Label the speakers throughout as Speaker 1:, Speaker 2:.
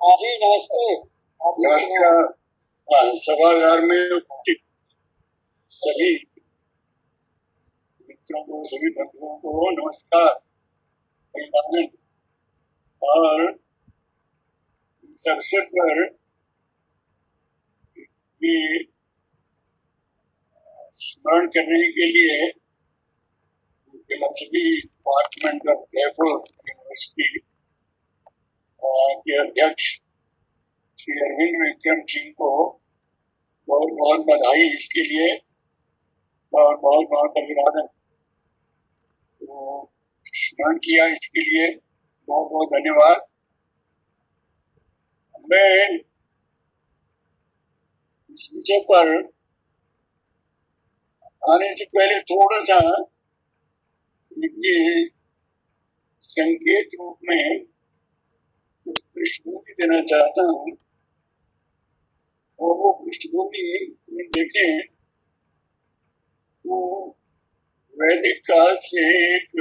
Speaker 1: हाँ जी, नमस्ते। हाँ
Speaker 2: सभागार में उपस्थित सभी मित्रों को, सभी बंधुओं को नमस्कार। अभिवादन और इस अवसर पर स्मरण करने के लिए फिलोसफी डिपार्टमेंट ऑफ़ डेफो यूनिवर्सिटी के अध्यक्ष श्री अरविंद विक्रम सिंह को बहुत बहुत बधाई इसके लिए। और बहुत बहुत अभिवादन तो स्मरण किया इसके लिए। बहुत बहुत धन्यवाद। मैं इस विषय पर आने से पहले थोड़ा सा ये संकेत रूप में पृष्ठभूमि देना चाहता हूँ। और वो पृष्ठभूमि देखें तो वैदिक काल से एक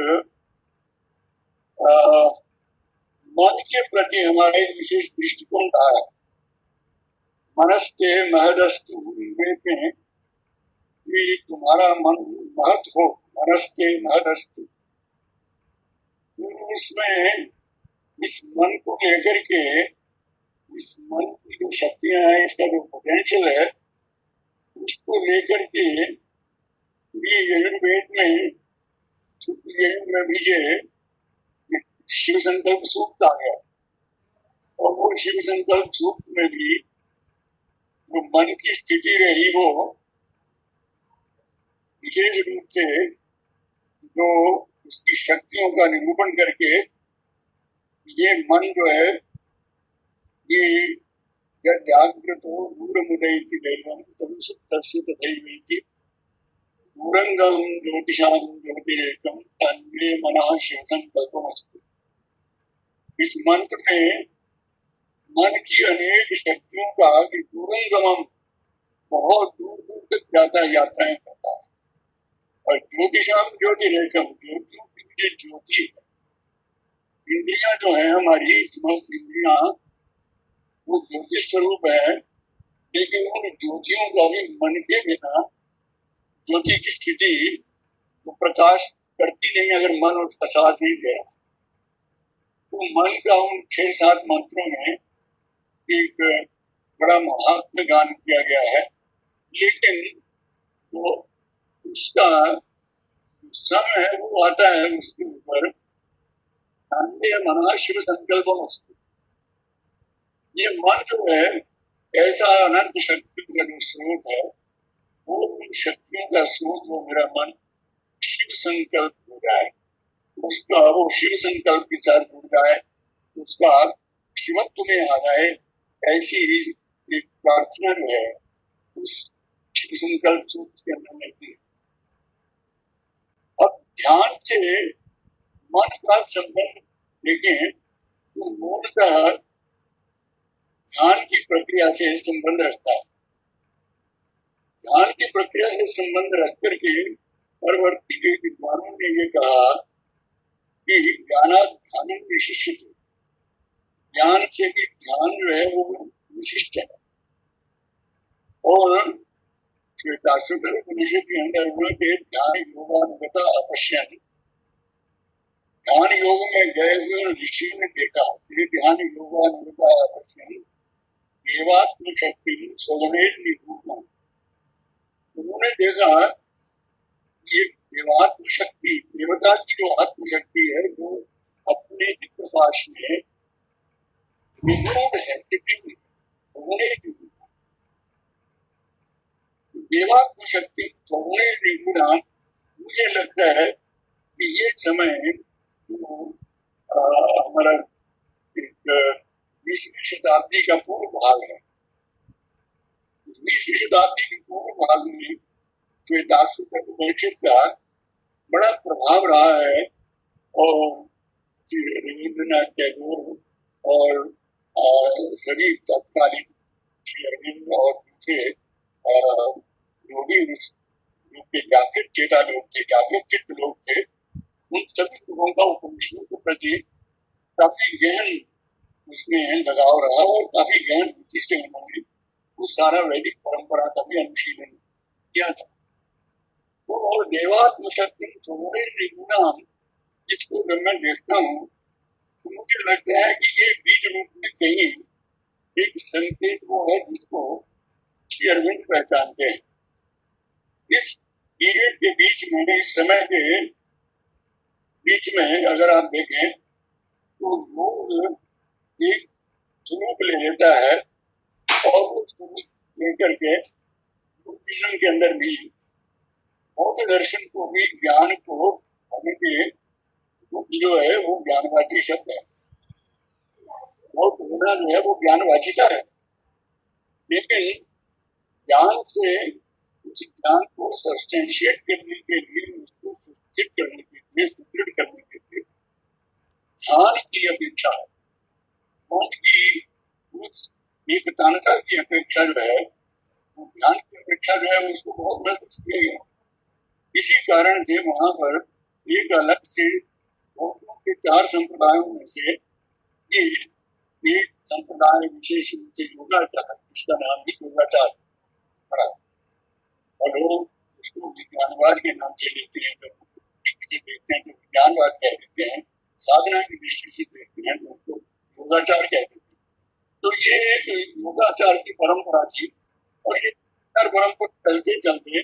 Speaker 2: मन के प्रति हमारा विशेष दृष्टिकोण है। मनस्ते महदस्तु में कि तुम्हारा मन महत हो, मनस्ते महदस्तु। उसमें इस मन को लेकर के, इस मन की जो शक्तियाँ हैं, इसका जो पोटेंशियल है, उसको लेकर के ये यजुर्वेद में में भी ये शिव संकल्प सूक्त आ गया। और वो शिव संकल्प सूक्त में भी जो मन की स्थिति रही वो, विशेष रूप से जो उसकी शक्तियों का निरूपण करके ये मन जो है, ये जागृतो दूरमुदयति दैवं तं सुप्तस्य तथैवेति दूरंगम ज्योतिषां ज्योतिरेकम तन्मे मनः शिवसंकल्पमस्तु इस मंत्र में मन की अनेक शक्तियों का कि दूरंगमम बहुत दूर दूर तक जाता है, यात्राएँ करता है। और ज्योतिषाम ज्योतिरेकम ज्योतियों ज्योति है। इंद्रियाँ जो है हमारी, समस्त इंद्रिया, वो ज्योति स्वरूप है, लेकिन उन ज्योतियों का भी मन के बिना, ज्योति की स्थिति, वो प्रकाश करती नहीं, अगर मन उसका साथ नहीं रहा। तो मन का उन छह सात मंत्रों में एक बड़ा महात्म गान किया गया है, लेकिन वो उसका समय है, वो आता है उसके ऊपर मना शिव संकल्प ये मन जो है ऐसा अनंत शक्ति का जो स्रोत है, वो शक्तियों का स्रोत वो मेरा मन शिव संकल्प हो जाए, उसका वो शिव संकल्प के साथ जुड़ जाए, उसका शिवत्व में आ जाए, ऐसी एक प्रार्थना जो है, उस शिव संकल्प सूत्र के अंदर मिलती है। अब ध्यान से मन का संबंध देखें तो मूलतः ध्यान की प्रक्रिया से संबंध रखता है। ध्यान की प्रक्रिया से संबंध रख करके परवर्ती के विद्वानों ने ये कहा कि ज्ञाना ध्यान विशिष्ट। ज्ञान से भी ध्यान जो है वो विशिष्ट है। और श्वेताश्वर उपनिषद के अंदर उनके ध्यान योगानुगता अपश्यन। ध्यान योग में गए हुए ऋषि ने देखा, ये ध्यान अपश्यन देवात्म शक्ति स्वगणेर उन्होंने देखा, ये देवात्म शक्ति, देवता की जो आत्मशक्ति है, वो अपने प्रकाश में निगूढ़ है उन्होंने देवात्म शक्ति स्वगणे निगूढ़ मुझे लगता है कि ये समय हमारा एक बीसवीं शताब्दी का पूर्व भाग है। बीसवीं शताब्दी के पूर्व भाग में श्वेताश्व परिषद का बड़ा प्रभाव रहा है और रविंद्रनाथ टैगोर और सभी तत्कालीन श्री अरविंद और दूसरे योगी के जागृत, चेता लोग थे, जागृत चित्त लोग थे उन सभी लोगों का उपनिषदों के प्रति काफ़ी गहन उसमें लगाव रहा और काफ़ी गहन रुचि से उन्होंने उस सारा वैदिक परंपरा का भी अनुशीलन किया था। तो और देवात्म शक्ति थोड़े निगुणाम जिसको जब मैं देखता हूँ तो मुझे लगता है कि ये बीज रूप में कहीं एक संकेत वो है जिसको श्री अरविंद पहचानते हैं। इस पीरियड के बीच में इस समय के बीच में अगर आप देखें तो लोग एक स्वरूप ले लेता है और वो स्वरूप लेकर के बुद्धिज्म के अंदर भी बौद्ध दर्शन को भी, ज्ञान को हमें के जो है, वो ज्ञानवाची शब्द है। और जो है, वो ज्ञानवाचिता है। लेकिन ज्ञान से, उस ज्ञान को सब्सटेंशिएट करने के लिए, उसको सुस्थित करने के लिए सुदृढ़ करने के लिए ध्यान की अपेक्षा है मन की उस एक तानता की अपेक्षा जो है वो ध्यान की अपेक्षा जो है उसको बहुत महत्व किया गया इसी कारण से वहाँ पर एक अलग से बौद्धों के चार संप्रदायों में से ये एक संप्रदाय विशेष रूप से योगाचार जिसका नाम भी योगाचार पड़ा और लोग उसको विज्ञानवाद के नाम से लेते हैं जब देखते हैं तो विज्ञानवाद कह देते हैं साधना की दृष्टि से देखते हैं तो उसको योगाचार कह देते हैं तो ये एक योगाचार की परंपरा थी और ये परंपरा चलते चलते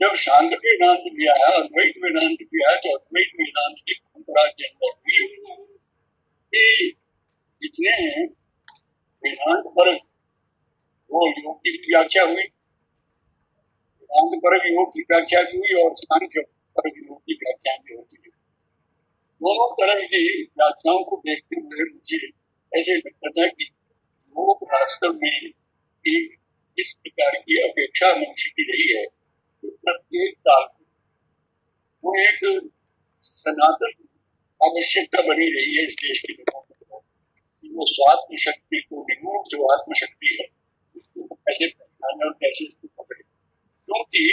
Speaker 2: जब शांत वेदांत भी आया अद्वैत वेदांत भी आया तो अद्वैत वेदांत की परंपरा के अंदर भी जितने वेदांत पर वो योग की व्याख्या हुई वेदांत पर योग की व्याख्या भी हुई और सांख्य पर योग की व्याख्या भी होती है दोनों तरह की व्याख्याओं को देखते हुए मुझे ऐसे लगता था कि योग वास्तव में एक इस प्रकार की अपेक्षा मनुष्य की रही है कि प्रत्येक काल वो एक सनातन आवश्यकता बनी रही है इस देश के लोगों को वो स्वात्म शक्ति को निगूढ़ जो आत्मशक्ति है उसको कैसे पहचाने और कैसे उसको पकड़े क्योंकि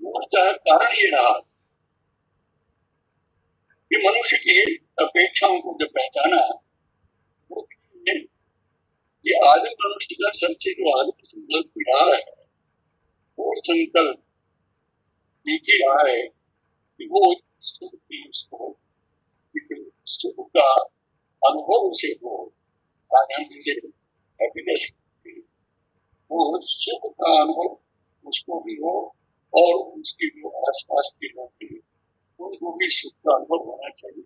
Speaker 2: मूर्ता कारण ये रहा कि मनुष्य की अपेक्षाओं को जब पहचाना वो ये आदि मनुष्य का सबसे जो आदि संकल्प रहा है वो संकल्प एक ही रहा है। कि वो उसको सुख का अनुभव उसे हो हैप्पीनेस वो सुख का अनुभव उसको भी हो और उसके जो के लोग भी उनको भी सुख का अनुभव होना चाहिए।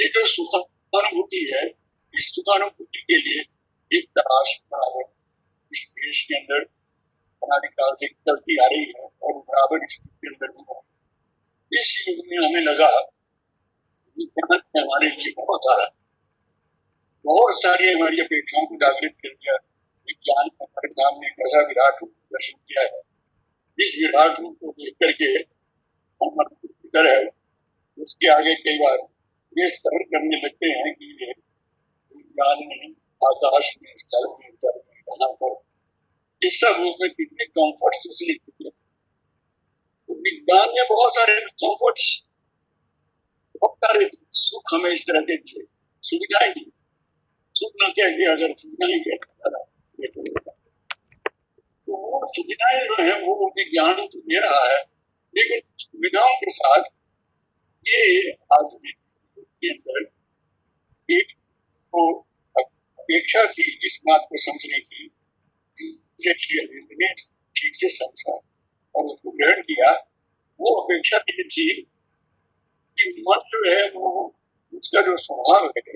Speaker 2: ये जो सुखानुभूति है, इस सुखानुभूति के लिए एक तलाश बराबर इस देश के अंदर अनाधिकाल से चलती आ रही है और बराबर स्थिति के अंदर भी है। इस युग में हमें लगा हमारे लिए बहुत सारा बहुत सारी हमारी अपेक्षाओं को जागृत कर दिया। विज्ञान ने हमारे सामने कैसा विराट रूप दर्शन किया है। इस विराट रूप को देख करके हम तरह उसके आगे कई बार ये स्तर करने लगते हैं कि ये विज्ञान में, आकाश में स्थल में जल में यहाँ पर इस सब उसमें कितने कंफर्ट उसने तो विज्ञान ने बहुत सारे कंफर्ट बहुत सारे सुख हमें इस तरह के दिए। सुविधाएँ दी सुख न क्या अगर सुविधाएँ क्या तो वो सुविधाएँ जो है, वो विज्ञान तो दे रहा है। लेकिन सुविधाओं के साथ ये आज के अंदर एक तो अपेक्षा थी, इस बात को समझने की। ने ठीक से समझा और उसको ग्रहण किया, वो अपेक्षा ये थी कि मन जो है वो, उसका जो स्वभाव है,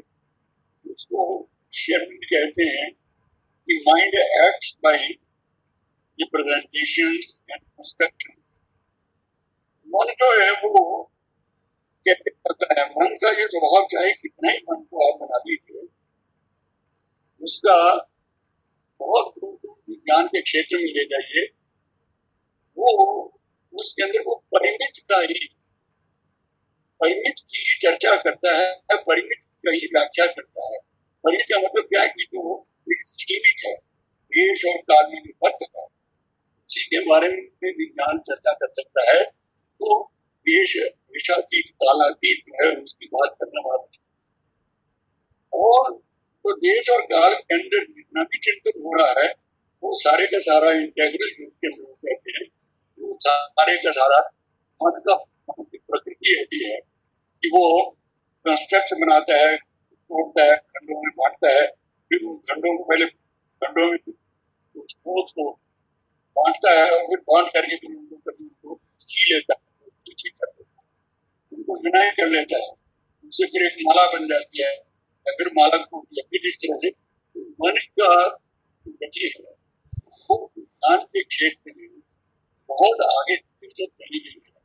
Speaker 2: उसको शेयरमिंट कहते हैं कि mind acts by representation and construction मन जो है वो कैसे करता है, मन का ये स्वभाव चाहे कितना ही मन को आप बना लीजिए, उसका बहुत विज्ञान के क्षेत्र में ले जाइए, वो उसके अंदर वो परिमित का ही, परिमित की ही चर्चा करता है परिमित का ही व्याख्या करता है। परिमित का मतलब क्या है कि जो सीमित है, देश और काल में निबद्ध है। उसी के बारे में विज्ञान चर्चा कर सकता है तो देश विषातीत कालातीत जो है, उसकी बात करना बात और तो देश और काल के अंदर जितना भी चिंतन हो रहा है वो सारे का सारा इंटेग्रल के अंदर कहते हैं। वो सारे का सारा मन का प्रकृति है कि वो कंस्ट्रक्ट बनाता है, तोड़ता है, खंडों में बांटता है। फिर उन खंडों को पहले खंडों में ठोस को बांटता है और फिर बांट करके फिर उनको कभी उनको सी लेता है कर है। उनको यूनाइट कर लेता है। उससे फिर एक माला बन जाती है या फिर माला को फिर इस तरह से मन का गति है। वो ज्ञान के क्षेत्र में बहुत आगे चली गई है।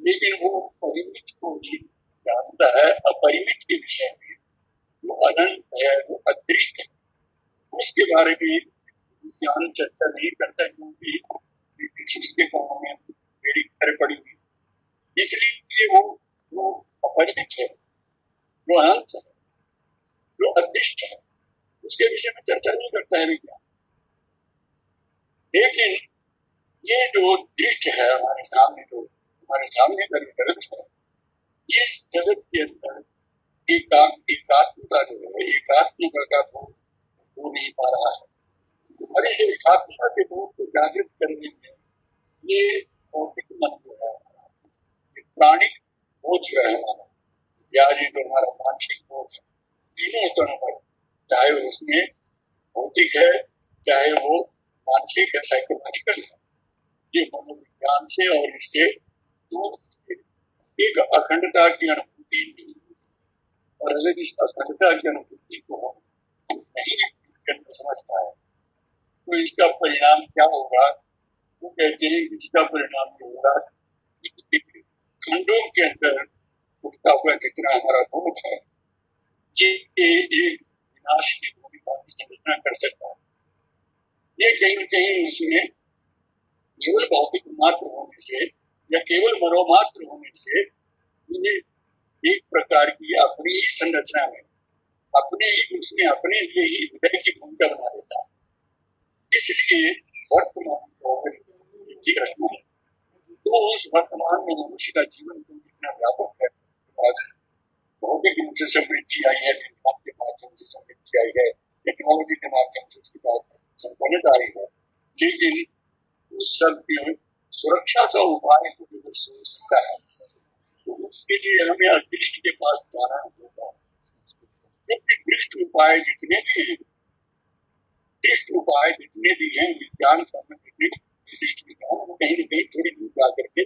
Speaker 2: लेकिन वो परिमित को भी जानता है, अपरिमित के विषय में। वो अनंत है, वो अदृष्ट है। उसके बारे में ज्ञान चर्चा नहीं करता, क्योंकि के कामों में मेरी घर पड़ी हुई इसलिए वो वो अपरिमित है, वो अनंत है जो अदृष्ट है। उसके विषय में चर्चा नहीं करता है विज्ञान लेकिन ये जो दृष्ट है, हमारे सामने जो, हमारे सामने का ग्रंथ है इस जगत के अंदर एकात्मता जो है, एकात्मता का बोध हो नहीं पा रहा है। और इस एकात्मता के बोध को जागृत करने में ये भौतिक मन जो है प्राणिक बोध जो है हमारा, या ये जो हमारा मानसिक बोध है तीनों स्तरों पर चाहे उसमें भौतिक है, चाहे वो मानसिक है साइकोलॉजिकल है। ये मनोविज्ञान से और इससे दूर एक अखंडता की अनुभूति और अगर इस अखंडता की अनुभूति को नहीं समझता है तो इसका परिणाम क्या होगा? वो कहते हैं इसका परिणाम ये होगा खंडों के अंदर उठता हुआ जितना हमारा बोध है, ये एक विनाश की भूमिका की कर सकता है। ये कहीं न कहीं उसमें केवल भौतिक मात्र होने से, या केवल मनोमात्र होने से, ये एक प्रकार की अपनी ही संरचना में अपने ही उसमें अपने लिए ही हृदय की भूमिका बना देता है। इसलिए वर्तमान रचना तो उस वर्तमान में मनुष्य का जीवन कितना व्यापक है भौतिक रूप से समृद्धि आई है के माध्यम से समृद्धि आई है, टेक्नोलॉजी के माध्यम से उसकी बात संपन्नता आई है लेकिन उस सब सुरक्षा का उपाय को अगर सोच सकता है। तो उसके लिए हमें अदृष्ट के पास जाना होगा। क्योंकि दृष्ट उपाय जितने भी हैं, दृष्ट उपाय जितने भी हैं, विज्ञान संबंधित दृष्ट विज्ञान, वो कहीं ना कहीं थोड़ी दूर जा करके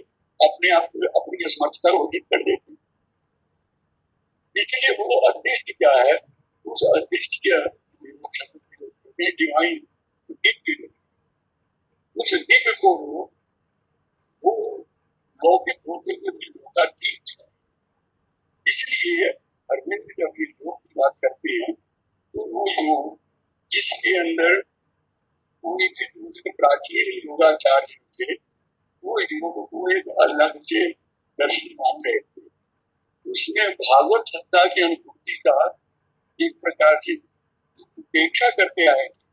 Speaker 2: अपने आप को, अपनी असमर्थता को अर्जित कर देते हैं। इसलिए वो अदृष्ट क्या है? उस अदृष्ट के डिवाइन दिव्य उस दिव्य को वो लौकिक होते हुए भी होता चीज़ है इसलिए अरविंद जब ये योग की बात करते हैं तो वो योग जिसके अंदर कोई भी दूसरे प्राचीन योगाचार्य थे वो योग को एक अलग से दर्शन मान रहे थे उसमें भागवत सत्ता की अनुभूति का एक प्रकार से उपेक्षा करते आए थे।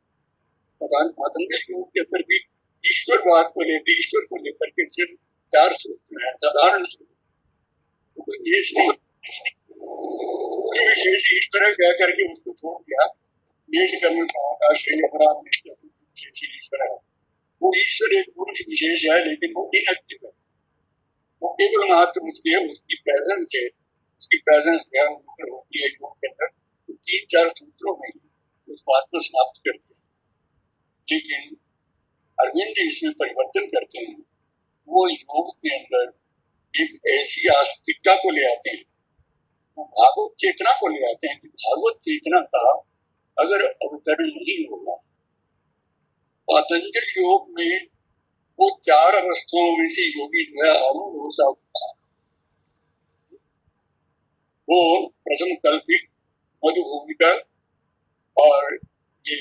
Speaker 2: पतंजल योग के अंदर भी ईश्वरवाद को लेकर, ईश्वर को लेकर के सिर्फ़ चार सूत्र है, साधारण सूत्र विशेष ईश्वर है कह करके उसको छोड़ दिया। देश कर्म ईश्वर है वो ईश्वर एक पुरुष विशेष है, लेकिन वो इनएक्टिव है। वो केवल मात्र उसके, उसकी प्रेजेंस से उसकी प्रेजेंस जो है होती है योग के अंदर। तो तीन चार सूत्रों में उस बात को समाप्त करते हैं। लेकिन अरविंद इसमें परिवर्तन करते हैं। वो योग के अंदर एक ऐसी आस्तिकता को ले आते हैं। वो भागवत चेतना को ले आते हैं कि भागवत चेतना का अगर अवतरण नहीं होगा, पतंजल योग में वो चार अवस्थाओं में से योगी जो है आरूढ़ होता होता वो प्रथम कल्पिक मधुभूमिका और ये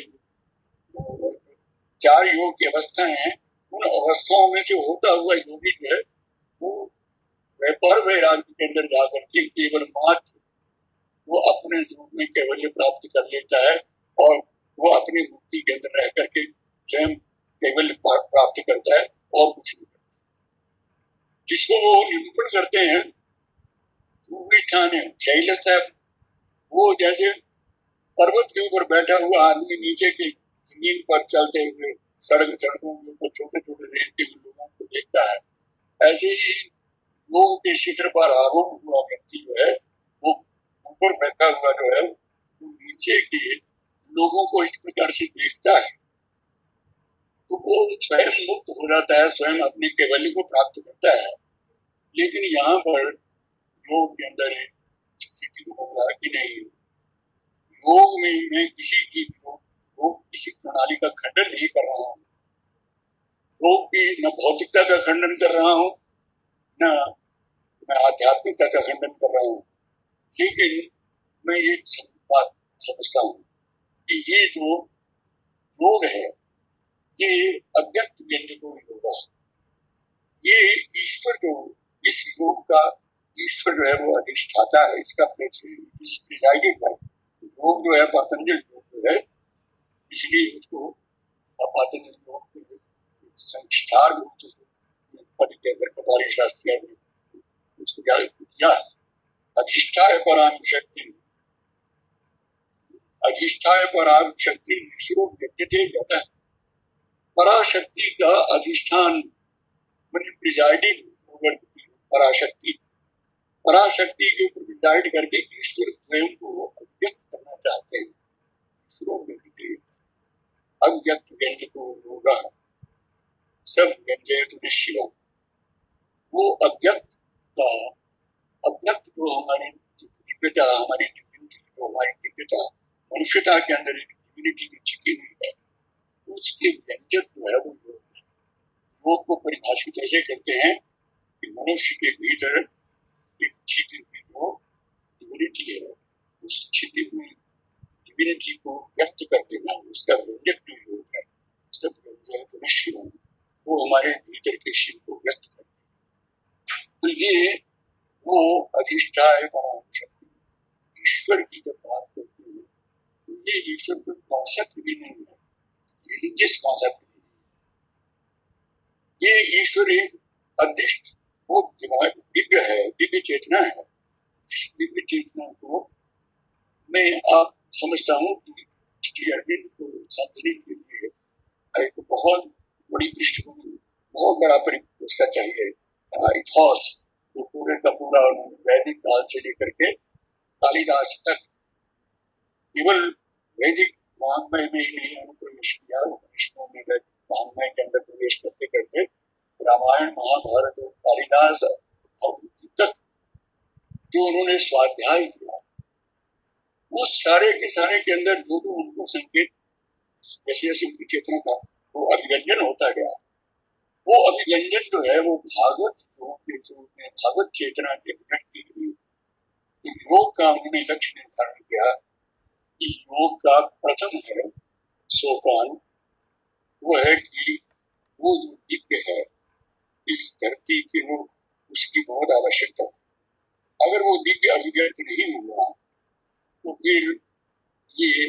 Speaker 2: चार योग की अवस्थाएँ हैं, उन अवस्थाओं में जो होता हुआ योगी जो है, वो व्यापार वैराग्य के अंदर जाकर के केवल मात्र वो अपने रूप में कैवल्य प्राप्त कर लेता है और वो अपनी मुक्ति के अंदर रह करके स्वयं कैवल्य प्राप्त करता है और कुछ नहीं करता। जिसको वो निरूपण करते हैं स्थान है शैल वो जैसे पर्वत के ऊपर बैठा हुआ आदमी नीचे के ज़मीन पर चलते हुए, सड़क सड़कों के ऊपर छोटे छोटे रेंगते हुए लोगों को देखता है, ऐसे ही लोग के शिखर पर आरोप हुआ व्यक्ति जो है, वो ऊपर बैठा हुआ जो है, वो नीचे के लोगों को इस प्रकार से देखता है। तो वो स्वयं मुक्त हो जाता है, स्वयं अपने केवल्य को प्राप्त करता है। लेकिन यहाँ पर योग के अंदर स्थिति रहा कि नहीं। योग में, मैं किसी की योग किसी प्रणाली का खंडन नहीं कर रहा हूँ। योग की न भौतिकता का खंडन कर रहा हूँ, न मैं आध्यात्मिकता का खंडन कर रहा हूँ। लेकिन मैं ये बात समझता हूँ कि ये जो योग है, ये अव्यक्त व्यंजक योग है। ये ईश्वर जो इस योग का ईश्वर जो है वो अधिष्ठाता है, इसका प्रिजाइडेड है। योग जो है, पतंजल योग जो है इसलिए उसको योग संस्थार पद के अंदर शास्त्री उसको क्या पराम शक्ति शक्ति व्यक्ति है? पराशक्ति का अधिष्ठान प्रिजाइडिंग ओवर पराशक्ति। पराशक्ति के ऊपर प्रिजाइड करके ईश्वर स्वयं को व्यक्त करना चाहते हैं। अव्यक्त व्यंग को होगा सब व्यंजय शिव वो अव्यक्त का अव्यक्त को हमारी दिव्यता हमारी जो हमारी दिव्यता मनुष्यता के अंदर डिविनिटी की छिपी हुई है, उसके व्यंजक जो है वो योग है। योग को परिभाषित ऐसे करते हैं कि मनुष्य के भीतर एक छिपी हुई जो डिविनिटी है, उस छिपी हुई डिविनिटी को व्यक्त कर देना उसका जो योग है सब व्यंजक निश्चित वो हमारे भीतर के शिव को व्यक्त करते हैं तो ये वो अधिष्ठाय पराम शक्ति ईश्वर की जब बात करते हैं तो ये ईश्वर कोई कॉन्सेप्ट भी नहीं है रिलीजियस कॉन्सेप्ट भी नहीं है ये ईश्वर एक अदृष्ट वो दिव्य है दिव्य चेतना है दिव्य चेतना को मैं आप समझता हूँ कि अरविंद को समझने के लिए एक बहुत बड़ी पृष्ठभूमि, बहुत बड़ा उसका चाहिए। इतिहास जो पूरे का पूरा वैदिक काल से लेकर के कालिदास तक केवल वैदिक वाङ्मय में ही नहीं, अनुप्रवेश किया, उपनिषदों में गए वाङ्मय के अंदर प्रवेश करते करते रामायण, महाभारत और कालिदास और तक जो उन्होंने स्वाध्याय किया वो सारे के सारे के अंदर जो जो उनको संकेत जैसे उनकी चेतना का वो अभिव्यंजन होता गया। वो अभिव्यंजन जो है, वो भागवत के भागवत चेतना के प्रकट के लिए योग का उन्होंने लक्ष्य निर्धारण किया कि योग का प्रथम है, सोपान, वो है कि वो जो दिव्य है। इस धरती के वो उसकी बहुत आवश्यकता है। अगर वो दिव्य अभिव्यक्त नहीं हुआ तो फिर ये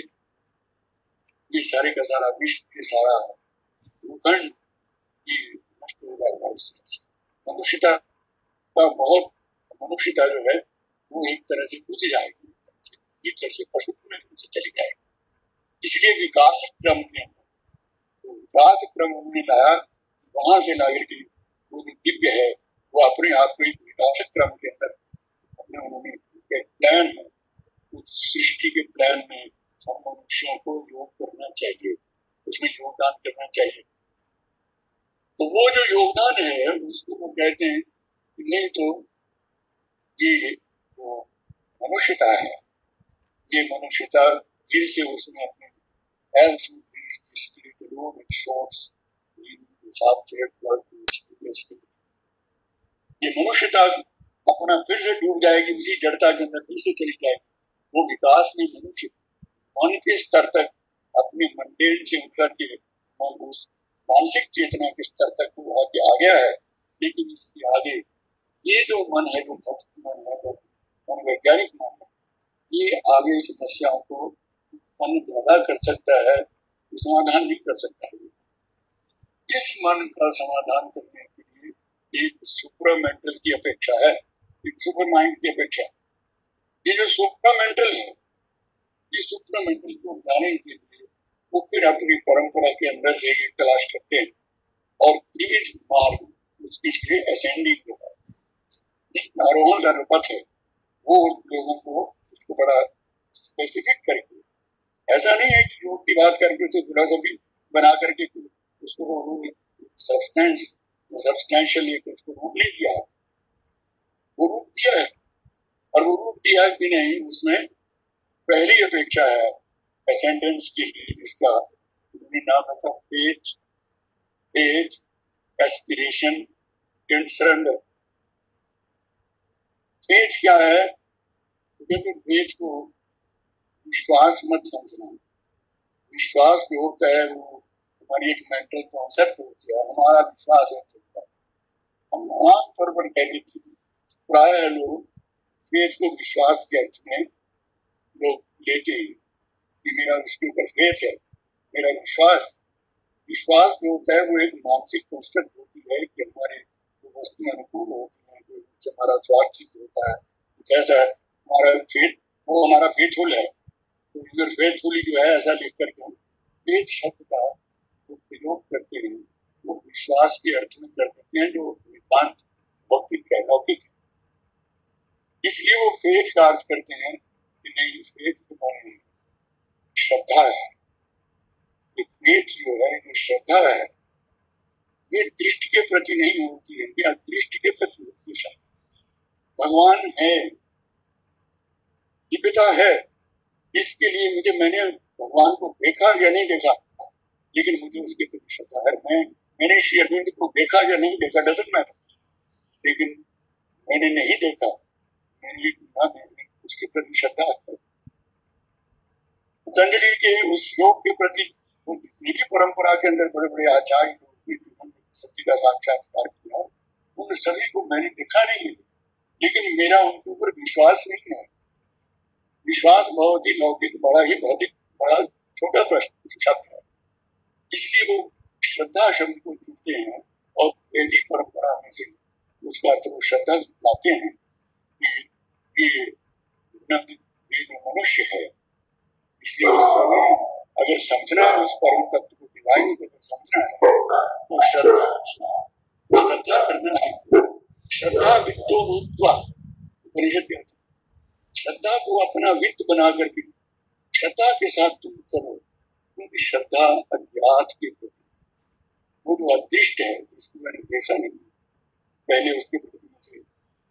Speaker 2: ये सारे का सारा विश्व के सारा भूखंड ये नष्ट हो जाएगा मनुष्यता का बहुत, मनुष्यता जो है, वो एक तरह से बुझ जाएगी। जिस तरह से पशु से चली जाएगी। इसलिए विकास क्रम के तो विकास क्रम उन्होंने लाया, वहाँ से ला करके वो जो दिव्य है, वो अपने आप को एक विकास क्रम के अंदर अपने उन्होंने प्लान है। सृष्टि के प्लान में हम मनुष्यों को योग करना चाहिए, उसमें योगदान करना चाहिए। तो वो जो योगदान है, उसको वो कहते हैं नहीं तो ये वो मनुष्यता है। ये मनुष्यता फिर से उसने अपने shows ये मनुष्यता अपना फिर से डूब जाएगी, उसी जड़ता के अंदर फिर से चली जाएगी। वो विकास में मनुष्य मन के स्तर तक अपने मंडेन से उतर के मानसिक चेतना के स्तर तक वो आगे आ गया है, लेकिन इसके आगे ये जो मन है, जो मन है, जो मन वैज्ञानिक मन है, ये आगे समस्याओं को मन ज़्यादा कर सकता है, समाधान भी कर सकता है। इस मन का समाधान करने के लिए एक सुपर मेंटल की अपेक्षा है, एक सुपर माइंड की अपेक्षा ये जो सुपर मेंटल है इस सुप्रमेंटल को लाने के लिए वो फिर अपनी परंपरा के अंदर से ये तलाश करते हैं और तेज मार्ग उसके लिए असेंडिंग होगा आरोहण का जो पथ है, वो लोगों को उसको बड़ा स्पेसिफिक करके, ऐसा नहीं है कि योग की बात करके तो फिलोसफी बना करके उसको सब्सटेंस सब्सटैंशियल एक उसको रूप नहीं दिया। है वो रूप दिया है। और वो है कि नहीं, उसमें पहली अपेक्षा है असेंडेंस के जिसका नाम रखा page page aspiration and surrender page क्या है? देखो पेज को विश्वास मत समझना। विश्वास जो होता है, वो हमारी एक मेंटल कॉन्सेप्ट होती है, हमारा विश्वास है। हम आमतौर पर कहते थे प्राय लोग वेद को विश्वास के अर्थ में लोग लेते हैं कि मेरा उसके ऊपर फेथ है, मेरा विश्वास विश्वास जो होता है वो एक मानसिक कंस्ट्रक्ट होती है कि हमारे जो वस्तु अनुकूल होती है, जो हमारा स्वार्थ सिद्ध होता है जैसा हमारा फेथ वो हमारा फेथफुल है तो फेथफुली जो है, ऐसा लिख करके हम फेथ शब्द का जो प्रयोग करते हैं, वो विश्वास के अर्थ में कर देते हैं, जो वेदांत भौतिक है, लौकिक है। इसलिए वो फेथ का अर्थ करते हैं कि नहीं फेथ के बारे में श्रद्धा है। फेथ जो है, जो श्रद्धा है, ये दृष्टि के प्रति नहीं होती है, या दृष्टि के प्रति होती है। भगवान है दिव्यता है, इसके लिए मुझे, मैंने भगवान को देखा या नहीं देखा? लेकिन मुझे उसके प्रति श्रद्धा है। मैं, मैंने श्री अरविंद को देखा या नहीं देखा डजन मैटर लेकिन मैंने नहीं देखा। मैंने ना उसके प्रति श्रद्धा है पतंजलि के उस योग के प्रति मेरी परंपरा के अंदर बड़े बड़े आचार्य सत्य का साक्षात्कार किया। उन सभी को मैंने देखा नहीं है, लेकिन मेरा उनके ऊपर विश्वास नहीं है। विश्वास बहुत ही लौकिक, बड़ा ही भौतिक, बड़ा छोटा प्रश्न शब्द है। इसलिए वो श्रद्धा शब्द को जुड़ते हैं और वैदिक परंपरा में से उसका अर्थ वो श्रद्धा लाते हैं कि ये ये जो मनुष्य है इसलिए अगर समझना है। उस परम तत्व को समझना है तो श्रद्धा श्रद्धा करना है श्रद्धा वित्तो उपनिषद कहते श्रद्धा को अपना वित्त बना श्रद्धा के साथ तुम करो क्योंकि श्रद्धा अज्ञात के प्रति वो जो अदृष्ट है जिसको मैंने देखा नहीं पहले उसके प्रति मुझे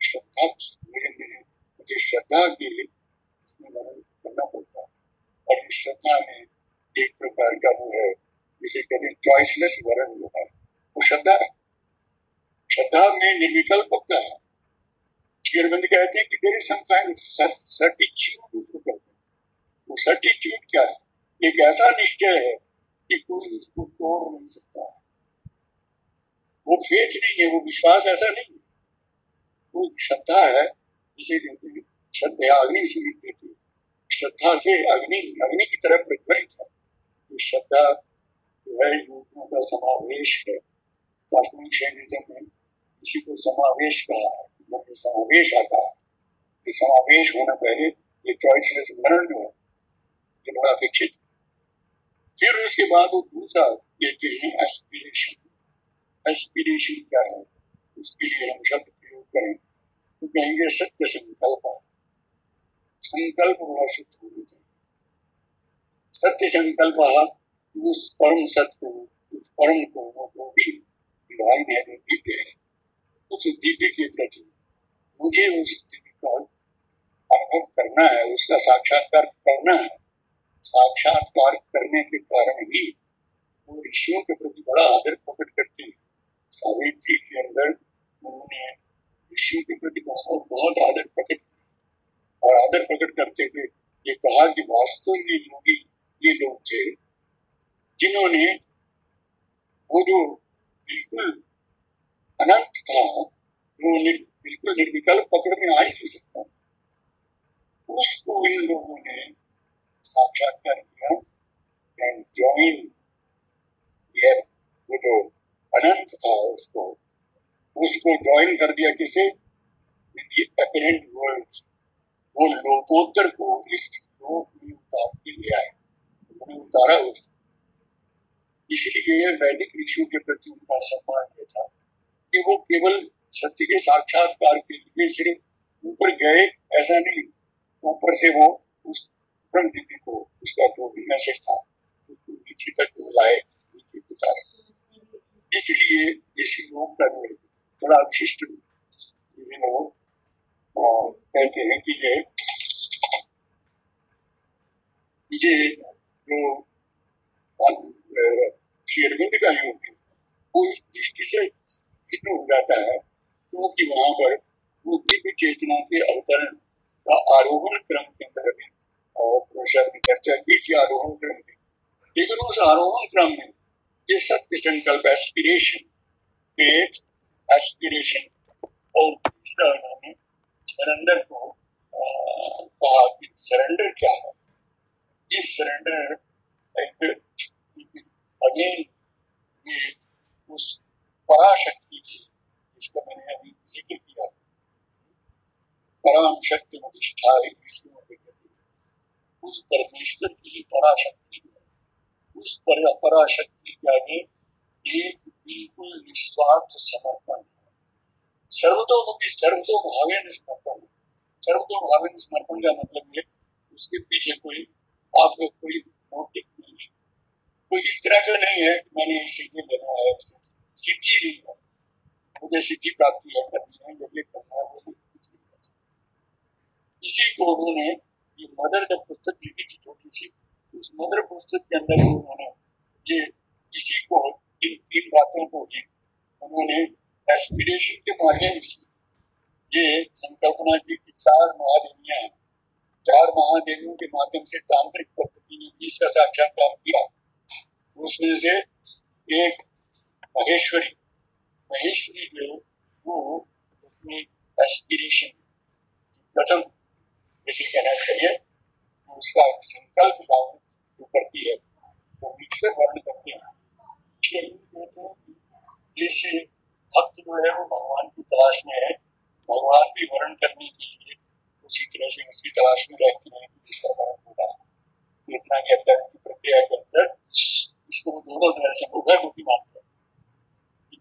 Speaker 2: श्रद्धा मेरे मेरे मुझे श्रद्धा के वर्णन करना पड़ता है। और इस श्रद्धा में एक प्रकार का वो है, जिसे हैं चॉइसलेस वर्ण जो है, वो श्रद्धा है। श्रद्धा में निर्विकल्पकता है। शेरबंद कहते हैं कि देर इज़ सम वो सर्टिट्यूड क्या है? एक ऐसा निश्चय है कि कोई इसको तोड़ नहीं सकता वो फेथ नहीं है, वो विश्वास ऐसा नहीं है। वो श्रद्धा है जिसे कहते हैं श्रद्धा अग्नि से देते श्रद्धा से अग्नि अग्नि की तरफ़ प्रज्वलित है। तो श्रद्धा जो है योगियों का समावेश है। प्राथमिक शैनिज्म में इसी को समावेश कहा है। जब समावेश आता है, ये समावेश होना पहले ये चॉइसलेस वर्ण जो है, ये बड़ा अपेक्षित फिर उसके बाद वो दूसरा देते हैं एस्पिरेशन एस्पिरेशन क्या है? उसके लिए हम शब्द प्रयोग करें कहेंगे सत्य संकल्प संकल्प बड़ा शुद्ध होना चाहिए सत्य संकल्प उस परम सत्य को, उस परम को, वो भी डिवाइन है जो दिव्य है। उस दिव्य के प्रति मुझे उस दिव्य का अनुभव करना है, उसका साक्षात्कार करना है। साक्षात्कार करने के कारण ही वो ऋषियों के प्रति बड़ा आदर प्रकट करते हैं। सावित्री के अंदर उन्होंने ऋषियों के प्रति बहुत बहुत आदर प्रकट और आदर प्रकट करते हुए ये कहा कि वास्तव में योगी ये लोग थे जिन्होंने वो जो बिल्कुल अनंत था, वो बिल्कुल निर्विकल्प पकड़ में आ ही नहीं सकता। उसको इन लोगों ने साक्षात्कार किया एंड ज्वाइन वो जो अनंत था उसको उसको ज्वाइन कर दिया किसे? अपरेंट वर्ल्ड वो लोकोत्तर को इस लोक में उतार बारह वर्ष इसलिए वैदिक ऋषियों के प्रति उनका सम्मान यह था कि वो केवल सत्य के साक्षात्कार के लिए सिर्फ़ ऊपर गए, ऐसा नहीं। ऊपर से वो उस दीदी को, उसका जो भी मैसेज था, उसको नीचे तक लाए, नीचे उतारे। इसलिए इस योग का जो बड़ा विशिष्ट कहते हैं कि ये ये जो श्री अरविंद का योग है, वो इस दृष्टि से भिन्न हो जाता है, क्योंकि तो वहाँ पर वो दिव्य चेतना के अवतरण का आरोहण क्रम के अंदर और प्रोफेसर ने चर्चा की थी आरोहण क्रम में। लेकिन उस आरोहण क्रम में ये सत्य संकल्प एस्पिरेशन एस्पिरेशन और तीसरा उन्होंने सरेंडर को कहा कि सरेंडर क्या है? ये सरेंडर एक अगेन ये उस पराशक्ति की, जिसका मैंने अभी ज़िक्र किया। पराम शक्ति प्रतिष्ठा उस परमेश्वर की पराशक्ति उस पर, पराशक्ति के आगे एक बिल्कुल निस्वार्थ समर्पण है। सर्वतोमुखी सर्वतो भावे समर्पण सर्वतो भावे समर्पण का मतलब ये, उसके पीछे कोई, आपका कोई मोटिव नहीं है। कोई इस तरह से नहीं है मैंने सिद्धि लेना है सिद्धि नहीं है। मुझे सिद्धि प्राप्ति है करनी है जब ये करना है। वो भी इसी को उन्होंने ये मदर जब पुस्तक लिखी थी छोटी सी उस मदर पुस्तक के अंदर उन्होंने ये इसी को इन तीन बातों को ही उन्होंने एस्पिरेशन के माध्यम से ये संकल्पना की कि चार महादेवियाँ हैं चार महादेवियों के माध्यम से तांत्रिक पद्धति ने इसका साक्षात्कार किया उसमें से एक महेश्वरी महेश्वरी जो वो अपनी एस्पिरेशन प्रथम जैसे कहना चाहिए उसका संकल्प जो करती है तो मिक्सर वर्ण करते हैं जैसे भक्त जो है वो भगवान की तलाश में है भगवान भी वर्ण करने के लिए उसी तरह से उसकी तलाश में रहती है जिसका वर्ण होगा इतना के अंदर की प्रक्रिया के अंदर इसको दोनों तरह से उभय मुखी मानते हैं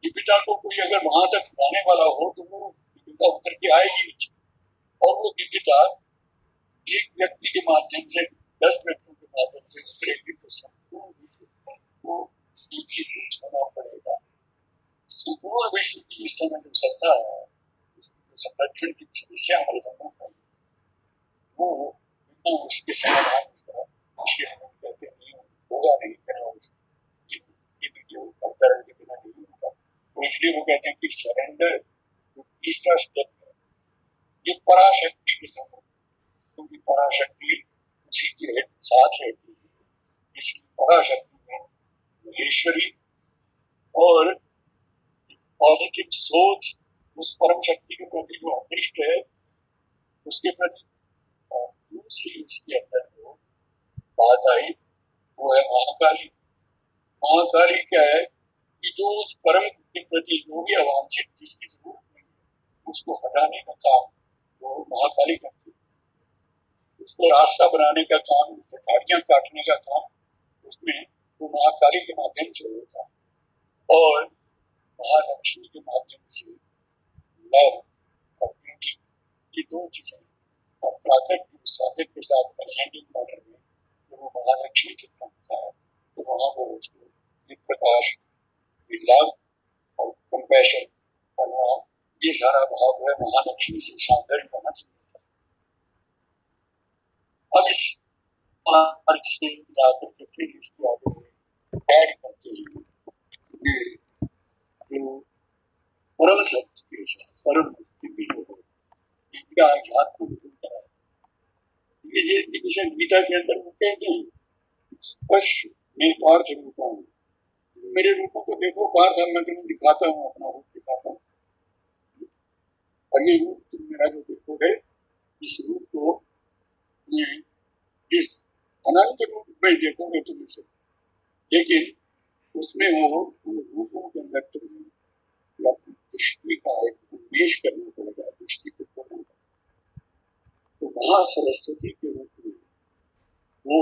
Speaker 2: दिव्यता को कोई अगर वहाँ तक जाने वाला हो तो वो दिव्यता उतर के आएगी नीचे और वो दिव्यता एक व्यक्ति के माध्यम से दस व्यक्तियों के माध्यम से उतरेगी तो संपूर्ण विश्व को होना पड़ेगा संपूर्ण विश्व की इस समय जो सत्ता है संरक्षण की समस्या हमारे सामने वो बिना उसके समाधान कहते नहीं होगा नहीं अवतरण के बिना नहीं होगा तो इसलिए वो कहते हैं कि सरेंडर जो तीसरा स्टेप है ये पराशक्ति के साथ क्योंकि पराशक्ति उसी के साथ रहती है इसलिए पराशक्ति में महेश्वरी और पॉजिटिव सोच उस परम शक्ति के प्रति जो अदृष्ट है, उसके प्रति दूसरी इसके अंदर जो बात आई, वो है महाकाली। महाकाली क्या है कि जो उस परम के प्रति जो भी अवांछित जिसकी ज़रूरत नहीं है, उसको हटाने का काम वो महाकाली करती है। उसको रास्ता बनाने का काम झाड़ियाँ काटने का काम, उसमें वो महाकाली के माध्यम से होता है। और महालक्ष्मी के माध्यम से लव और ब्यूटी ये दो चीज़ें और प्राकृतिक साधक के साथ असेंडिंग मॉडल में वो महालक्ष्मी कितना होता है तो वहाँ वो उसको एक प्रकाश लव और कंपैशन करना ये सारा भाव है महालक्ष्मी से सौंदर्य होना चाहिए अब इस से जाकर के फिर इसके आगे ऐड करते हुए जो परम परम गीता के अंदर कहते हैं स्पष्ट में पार्थ रूपा हूँ। मेरे रूपों को देखो, पार्थ मैं तुम्हें दिखाता हूँ, अपना रूप दिखाता हूँ। और ये रूप तुम मेरा जो देखोगे इस रूप को इस अनंत रूप में देखोगे तुम इसे लेकिन उसमें वो रूपों के अंदर अपनी दृष्टि का एक उन्मेष करना पड़ेगा दृष्टि को खोलना तो सरस्वती के रूप में वो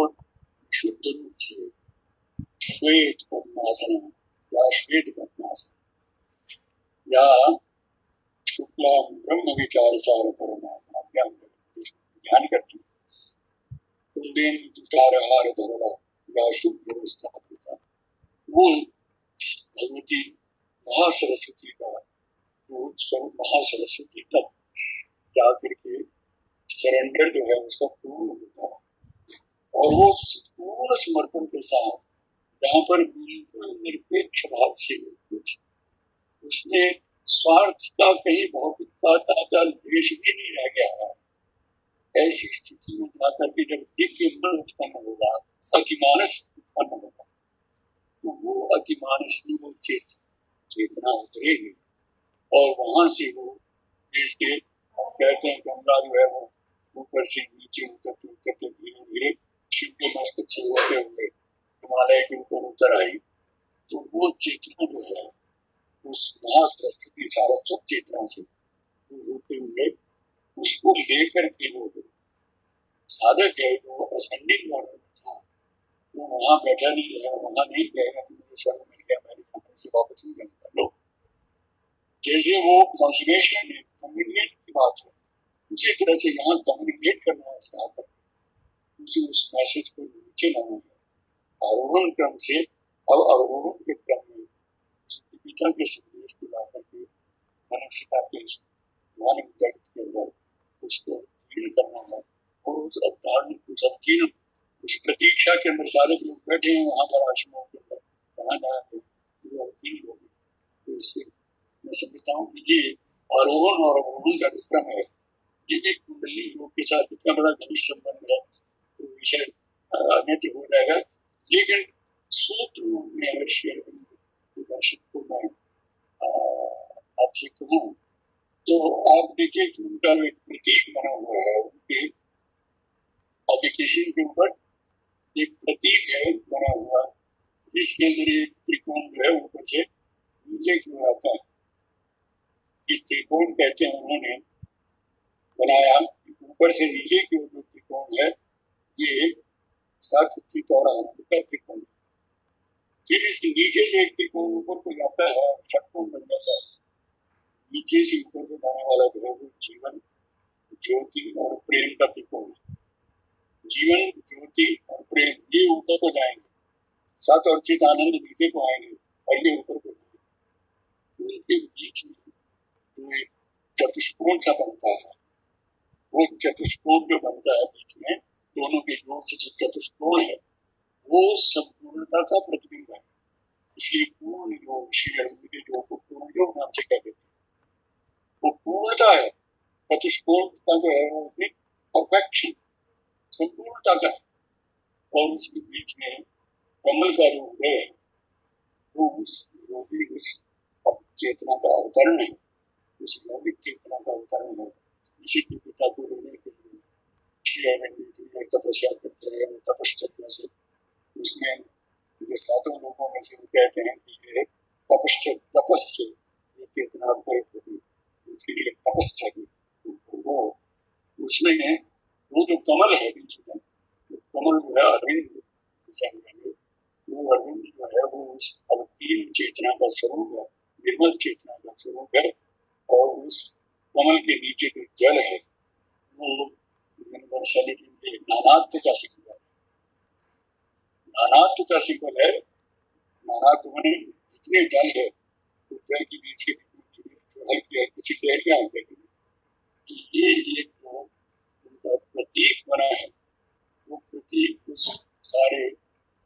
Speaker 2: शुद्ध रूप से श्वेत या श्वेत या शुक्ला ब्रह्म विचार सार परमात्मा ध्यान करती तुषार हार धरला या शुभ व्यवस्था वो भगवती महासरस्वती का वो महासरस्वती तक जाकर के सरेंडर जो है उसका पूर्ण होता है और वो पूर्ण समर्पण के साथ जहाँ पर निरपेक्ष भाव से उसमें स्वार्थ का कहीं भौतिकता का द्वेष भी नहीं रह गया है। ऐसी स्थिति में जाकर के जब दिव्य मन उत्पन्न होगा, अतिमानस उत्पन्न होगा तो वो अतिमानस में वो चेत चेतना उतरेगी। और वहाँ से वो जैसे कहते हैं गंगा जो है वो ऊपर से नीचे उतरते उतरते धीरे धीरे शिव के मस्तक से होते हुए हिमालय के ऊपर उतर आई। तो वो चेतना जो है, उस महासरस्वती सारस्वत चेतना से होते हुए उसको लेकर के वो साधक है, जो असेंडिंग मॉडल था। वो वहाँ बैठा नहीं रहा, वहाँ नहीं कहेगा कि स्वर्ग मिल गया कंपनी से वापस नहीं लो जैसे वो कॉन्सुलेशन है कम्युनिकेट की बात है। उसी तरह से यहाँ कम्युनिकेट करना है साधक उसे उस मैसेज को नीचे लाना है। आरोहण क्रम से अब अवरोहण के क्रम में पिता के संदेश को ला करके मनुष्यता के मानव जगत के अंदर उसको हील करना है और उस अवतार उस अवतीर्ण उस प्रतीक्षा के अंदर सारे लोग बैठे हैं, वहाँ पर आश्रमों के अंदर। कहाँ जाएँगे वो अवतीर्ण होगी तो इससे मैं समझता हूँ कि ये आरोहण और अवरोहण का विक्रम है। ये कुंडली योग के साथ इतना बड़ा घनिष्ठ संबंध है विषय अन्यत्र हो जाएगा। लेकिन सूत्र में अगर शेयर दर्शक को मैं आपसे कहूँ तो आप देखिए कि उनका एक प्रतीक बना हुआ है उनके एप्लीकेशन के ऊपर। एक प्रतीक है, बना हुआ, जिसके अंदर एक त्रिकोण जो है, ऊपर से नीचे की ओर आता है। त्रिकोण कहते हैं उन्होंने। बनाया। ऊपर से नीचे की ओर जो त्रिकोण है, ये चित और आनंद का त्रिकोण फिर इस नीचे से एक त्रिकोण ऊपर को जाता है और षटकोण बन जाता है। नीचे से ऊपर को जाने वाला जो है वो जीवन, ज्योति और प्रेम का त्रिकोण है। जीवन, ज्योति और प्रेम, ये ऊपर को जाएँगे। सात और चित आनंद नीचे को आएँगे और ये ऊपर को जाएँगे। उनके बीच में एक चतुष्कोण सा बनता है। वो चतुष्कोण जो बनता है बीच में, दोनों के योग से जो चतुष्कोण है, वो संपूर्णता का प्रतिबिंब है। इसलिए पूर्ण योग, श्री अरविंद के योग को पूर्ण योग नाम से कहते हैं। वो पूर्णता है, चतुष्कोणता जो है वो परफेक्शन संपूर्णता का है। और उसके बीच में कमल का रूप है वो उस योगी उस चेतना का अवतरण है। यौगिक चेतना का अवतरण है इसी पिता को लेने के लिए तपस्या करते हैं तपश्चर्या से उसमें जो सातों लोगों में से कहते हैं कि ये तपश्चर तपस ये चेतना होगी। उसके लिए तपस वो, उसमें वो जो कमल है बीच में कमल जो है अरविंद वो अरविंद जो है, वो उस अवतीर्ण चेतना का स्वरूप है, निर्मल चेतना का स्वरूप है। और उस कमल के नीचे जो जल है, वो यूनिवर्सलिटी नानात्व का सिंबल है नानात्व का सिंबल है? नानात्व मैंने जितने जल है तो जल के के जो हल्की हल्की सी लहरियाँ हो गई तो ये एक जो उनका प्रतीक बना है। वो प्रतीक उस सारे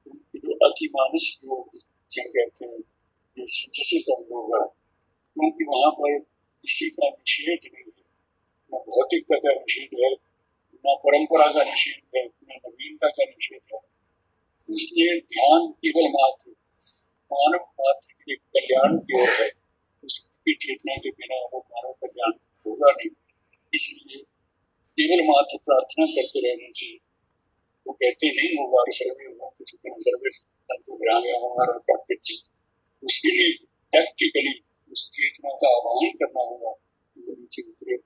Speaker 2: उनके जो अतिमानस लोग जिन कहते हैं, जो सिंथेसिस ऑफ़ योगा क्योंकि वहाँ पर किसी का निषेध नहीं। है न भौतिकता का निषेध है, न परंपरा का निषेध है, न नवीनता का निषेध है। इसलिए ध्यान केवल मात्र, मानव मात्र के कल्याण की ओर है उसकी चेतना के बिना वो मानव कल्याण होगा नहीं। इसलिए केवल मात्र प्रार्थना करते रहने से वो कहते नहीं होगा सर्वे होगा सर्वे हमारा उसके लिए प्रैक्टिकली उस चेतना का आह्वान करना होगा नीचे उतरे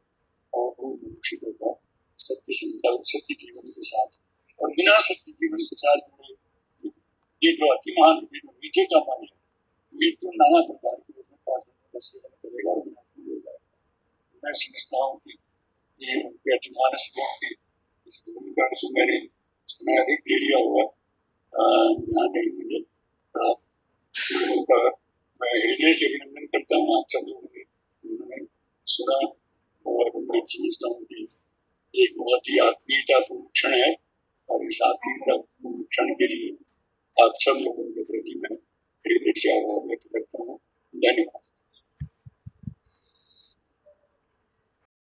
Speaker 2: और वो मनुष्य होगा सत्य संकल्प सत्य जीवन के साथ और बिना सत्य जीवन के साथ जुड़े ये जो अति महान का मन है ये तो नाना प्रकार के पास में करेगा और में मैं समझता हूँ कि ये उनके के इस भूमिका को मैंने समय अधिक ले लिया हुआ यहाँ नहीं उनका मैं हृदय से अभिनंदन करता हूँ आप सब लोगों ने उन्होंने सुना और मैं समझता हूँ कि एक बहुत ही आत्मीयतापूर्ण क्षण है और इस आत्मीयतापूर्ण क्षण के लिए आप सब लोगों के प्रति मैं हृदय से आभार व्यक्त करता हूँ। धन्यवाद।